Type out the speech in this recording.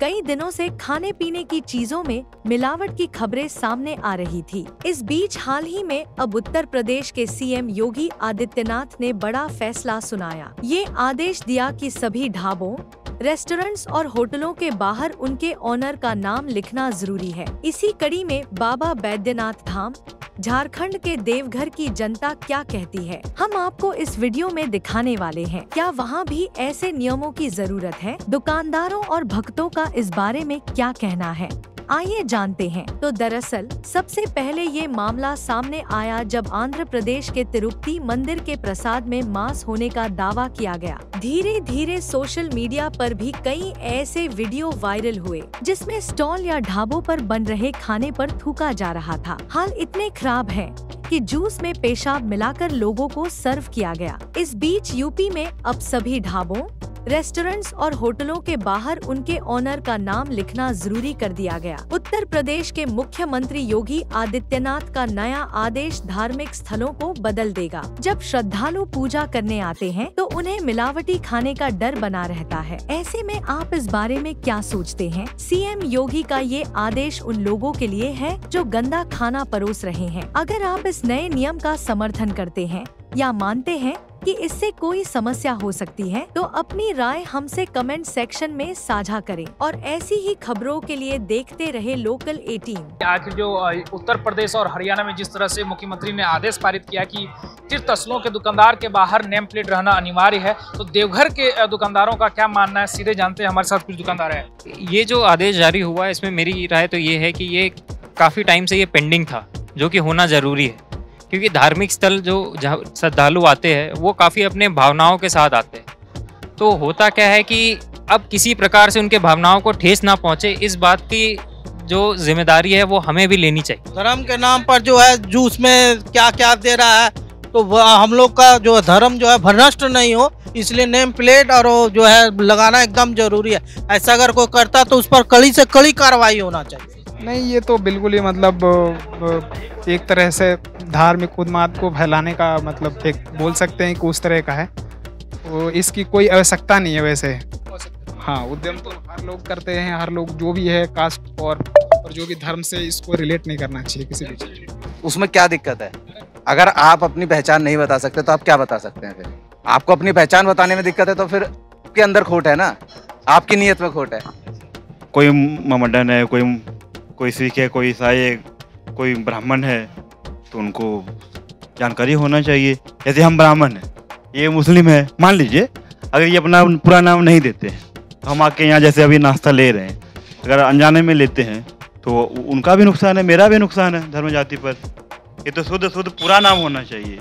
कई दिनों से खाने पीने की चीज़ों में मिलावट की खबरें सामने आ रही थी। इस बीच हाल ही में अब उत्तर प्रदेश के सीएम योगी आदित्यनाथ ने बड़ा फैसला सुनाया। ये आदेश दिया कि सभी ढाबों, रेस्टोरेंट्स और होटलों के बाहर उनके ऑनर का नाम लिखना ज़रूरी है। इसी कड़ी में बाबा बैद्यनाथ धाम झारखंड के देवघर की जनता क्या कहती है? हम आपको इस वीडियो में दिखाने वाले हैं। क्या वहाँ भी ऐसे नियमों की ज़रूरत है? दुकानदारों और भक्तों का इस बारे में क्या कहना है? आइए जानते हैं। तो दरअसल, सबसे पहले ये मामला सामने आया जब आंध्र प्रदेश के तिरुपति मंदिर के प्रसाद में मांस होने का दावा किया गया। धीरे धीरे सोशल मीडिया पर भी कई ऐसे वीडियो वायरल हुए, जिसमें स्टॉल या ढाबों पर बन रहे खाने पर थूका जा रहा था। हाल इतने खराब है कि जूस में पेशाब मिलाकर लोगों को सर्व किया गया। इस बीच यूपी में अब सभी ढाबों रेस्टोरेंट्स और होटलों के बाहर उनके ऑनर का नाम लिखना ज़रूरी कर दिया गया। उत्तर प्रदेश के मुख्यमंत्री योगी आदित्यनाथ का नया आदेश धार्मिक स्थलों को बदल देगा। जब श्रद्धालु पूजा करने आते हैं तो उन्हें मिलावटी खाने का डर बना रहता है। ऐसे में आप इस बारे में क्या सोचते हैं? सीएम योगी का ये आदेश उन लोगों के लिए है जो गंदा खाना परोस रहे हैं। अगर आप इस नए नियम का समर्थन करते हैं या मानते हैं कि इससे कोई समस्या हो सकती है तो अपनी राय हमसे कमेंट सेक्शन में साझा करें और ऐसी ही खबरों के लिए देखते रहे लोकल 18 आज जो उत्तर प्रदेश और हरियाणा में जिस तरह से मुख्यमंत्री ने आदेश पारित किया कि तीर्थ स्थलों के दुकानदार के बाहर नेम प्लेट रहना अनिवार्य है तो देवघर के दुकानदारों का क्या मानना है? सीधे जानते हैं हमारे साथ कुछ दुकानदार है। ये जो आदेश जारी हुआ है इसमें मेरी राय तो ये है की ये काफ़ी टाइम से ये पेंडिंग था जो कि होना ज़रूरी है। क्योंकि धार्मिक स्थल जो जहाँ श्रद्धालु आते हैं, वो काफ़ी अपने भावनाओं के साथ आते हैं। तो होता क्या है कि अब किसी प्रकार से उनके भावनाओं को ठेस ना पहुँचे, इस बात की जो ज़िम्मेदारी है, वो हमें भी लेनी चाहिए। धर्म के नाम पर जो है जूस में क्या क्या दे रहा है तो हम लोग का जो धर्म जो है, भ्रष्ट नहीं हो, इसलिए नेम प्लेट और जो है, लगाना एकदम ज़रूरी है। ऐसा अगर कोई करता तो उस पर कड़ी से कड़ी कार्रवाई होना चाहिए। नहीं ये तो बिल्कुल ही मतलब एक तरह से धार्मिक उन्माद को फैलाने का मतलब एक बोल सकते हैं कि उस तरह का है। तो इसकी कोई आवश्यकता नहीं है वैसे। हाँ उद्यम तो हर लोग करते हैं हर लोग जो भी है कास्ट और और जो भी धर्म से इसको रिलेट नहीं करना चाहिए किसी भी चीज़ उसमें क्या दिक्कत है? अगर आप अपनी पहचान नहीं बता सकते तो आप क्या बता सकते हैं फिर? आपको अपनी पहचान बताने में दिक्कत है तो फिर के अंदर खोट है ना? आपकी नीयत में खोट है। कोई ममडन है कोई कोई सिख है, कोई ईसाई है, कोई ब्राह्मण है तो उनको जानकारी होना चाहिए। जैसे हम ब्राह्मण हैं, ये मुस्लिम है, मान लीजिए, अगर ये अपना पूरा नाम नहीं देते हैं तो हम आके यहाँ जैसे अभी नाश्ता ले रहे हैं, अगर अनजाने में लेते हैं तो उनका भी नुकसान है, मेरा भी नुकसान है धर्म जाति पर। ये तो शुद्ध शुद्ध पूरा नाम होना चाहिए।